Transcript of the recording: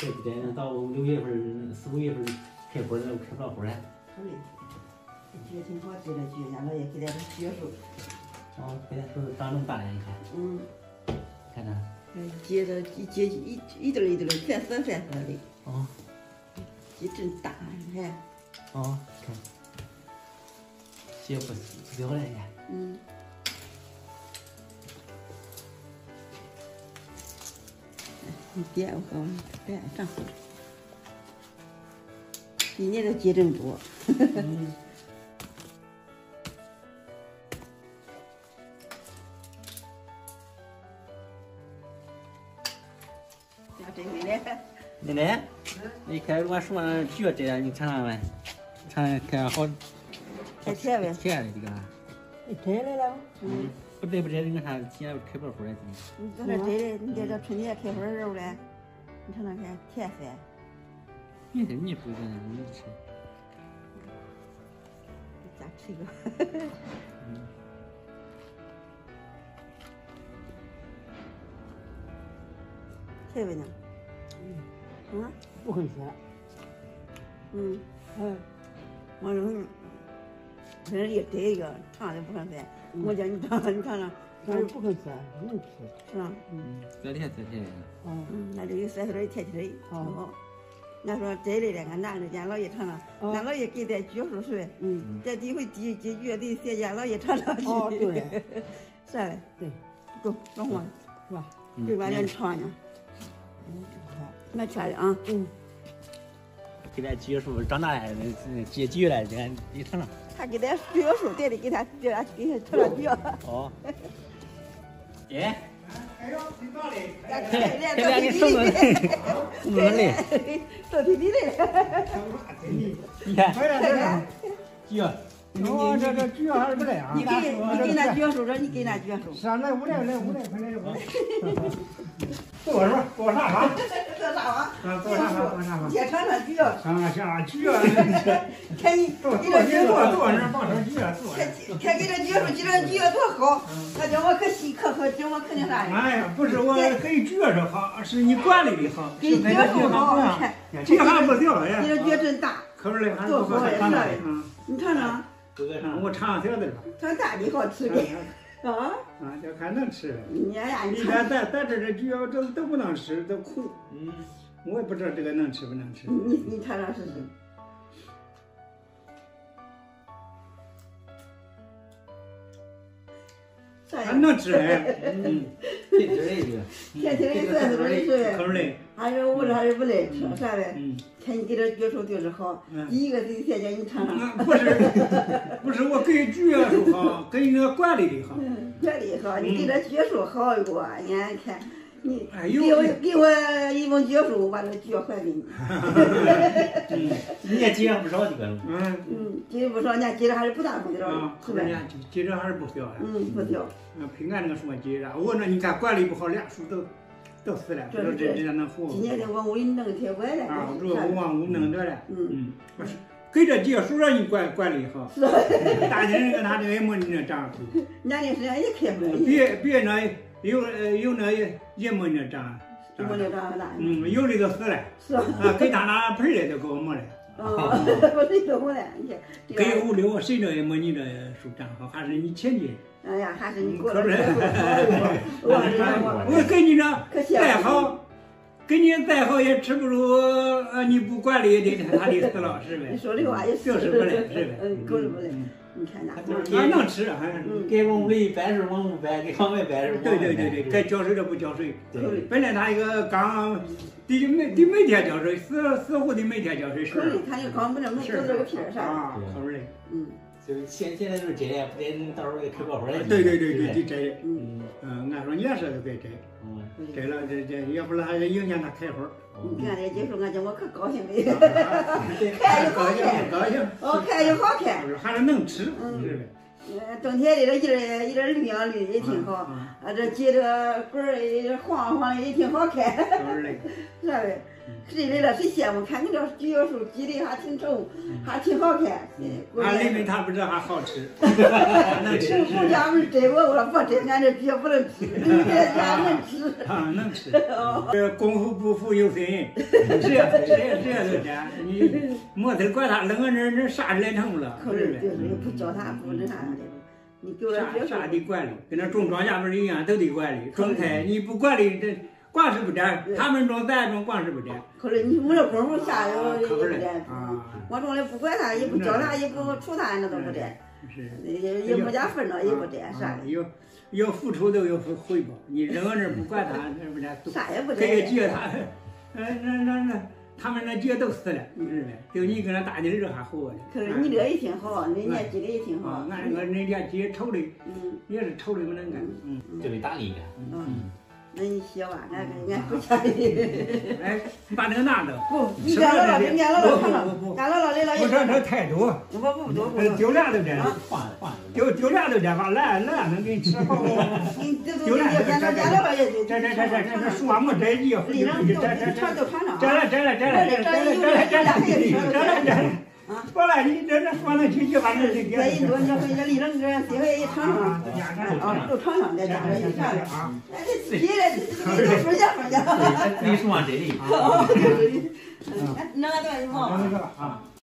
这不得到六月份、四五月份开花，那开不了活了。可以，撅挺好，这个撅，俺老爷给咱撅手。哦，给它手长这么大了，你看。嗯。看着。撅着一接一一对一对的，粉色粉色的。哦。一真大，你看。哦，看。结不不掉了，你看。嗯。你点我告诉你，点上。一年都结这么多。嗯。奶奶，你看我手上撅这样，你尝尝呗，尝尝看好。太甜呗。甜的这个。你摘来了？嗯。不摘不摘，那个啥，今年开不了花了。你搁那摘的，你在这春天开花的时候嘞，你尝尝看，甜噻。你这你不能你吃。咋吃一个？嗯。甜不呢？嗯。啊？不很甜。嗯。嗯。我说，反正也摘一个，尝的不很甜。我叫你尝尝，你尝尝。但是不很甜，能吃。是吧？嗯。酸甜酸甜的。哦。嗯，那就有酸酸的，甜甜的。哦。俺说摘来了，俺拿着，俺老爷尝尝。俺老爷给咱撅出水。嗯。这第一回第第月的，先俺老爷尝尝去。哦，对。算了？对。够，老黄，是吧？这玩意儿尝尝。嗯，好。那吃的啊。嗯。给咱撅树长大了，结橘了，你看你尝尝。他给咱表叔家里给他给他给他尝尝撅。哦。耶。哎呦，挺大嘞！开了，你送我嘞，送我嘞，做弟弟嘞！你看，撅，哦，这这撅还是不！你给，你给那撅手着，你给那撅手。是 啊，来五来来五来，快来五来。做什么？做啥啥？做啥啊？做啥啥？做啥啥？先尝尝撅。尝尝啥撅？看你，做做做做人放上撅做。看给这撅手，给这撅多好。那叫我可喜可可，叫我肯定啥哎呀，不是我给撅手好，是你管理的好。给撅手好，这还不掉呀？你这撅真大，可是嘞，还是多好呀！你尝尝。我尝尝小的吧。尝大的好吃的。啊，啊，就看能吃。你呀，你看咱咱这这橘要这都不能吃，都苦。嗯，我也不知道这个能吃不能吃。你你尝尝试试。还能吃哎，嗯，甜甜的一个，甜甜的酸酸的是，累，还是我这还是不累，吃啥嘞？看你给这举手就是好，第一个得先叫你尝尝。不是，不是我给撅手好，给你那个管理的好。管理好，你给这撅手好一个，你看。你给我给我一封撅书，我把这撅还给你。你也积了不少这个。嗯嗯，积了不少，家积的还是不大不掉，是吧？积着还是不掉。嗯，不小。嗯，凭俺那个什么积着，我那你看管理不好，俩书都都死了，这这这能活。今年的往屋里弄铁拐了。啊，这我往屋弄着了。嗯嗯，不是，给这撅书让你管管理好。是。大金人跟他这也没你那长。年龄时间也开不了。别别那。有呃有那也没那长，没那长大。嗯，有的都死了。是啊。给他拿盆儿的都给我没了。哦，我这都没了，你给五六，谁这也没你这树长好，还是你亲戚。哎呀，还是你过来。可不是。我我给你这再好，给你再好也吃不住，呃，你不管理的，他的死了是呗。你说的话也是。就是不赖，是呗。嗯，够是不赖。你看那，俺能吃，还给我们里办事往不办，给往外办事。对对对对，该浇水的不浇水。对。本来他一个缸，得每得每天浇水，死死活得每天浇水。可以，他一个缸不能弄走这个皮儿啥。啊，可不嘞。嗯。就现现在就是摘，不摘到时候给开爆花了。对对对对，得摘。嗯嗯，按说年说就该摘。嗯。摘了这这，要不然还影响它开花。你看这技术，俺叫我可高兴的，看着好看，高兴，哦，看就好看，还是能吃，嗯，呃，种田里头一点一点绿啊绿也挺好，啊这结这棍儿也晃晃的也挺好看，是？谁来了谁羡慕，看你这橘腰树结的还挺稠，还挺好看。俺黎明他不知道还好吃，能吃是我家们摘我，我说不摘，俺这橘不能吃，人家能吃。啊，能吃。这功夫不负有心。人，这这这都这，你没得管他冷个那那啥来成了，可是就是不教他不那啥啥啥得管理，跟那种庄稼不是一样，都得管理。种菜你不管理，这管是不沾，他们种咱种管是不沾。可是你没这功夫下又也不沾，啊，我种的不管他，也不教他，也不锄他，那都不沾，是。也也没加分了，也不沾啥的，有有付出都有回回报，你扔到那不管他，那不沾。啥也不沾。这个结他，呃 那那那他们那结都死了，你知道没？就你跟那大弟这还活着。可是你这也挺好，人家结的也挺好啊，。俺这个人家结丑的嗯也是丑的不能干，嗯。就得大理的，嗯，那你写吧，俺跟俺回家里。哎，你把那个拿着。不，你俺姥姥的，你俺姥姥看了，俺姥姥的姥爷不这这太多，不不多不这多。丢俩都这，换换丢丢俩都这，把烂烂能给你吃 好。你这都俺俺俺姥姥也这这这这树还没摘地，里上这都这这穿都穿上。摘了摘了摘了摘了摘了摘了摘了摘了摘了。过来，你这这说那去就把那给这一多，你回家里头你这这回也尝尝，啊啊，都尝尝，再加上一下啊。哎，这皮嘞这都分家分家。李树啊，这里。哦，就是，嗯，那个对吗？那个啊。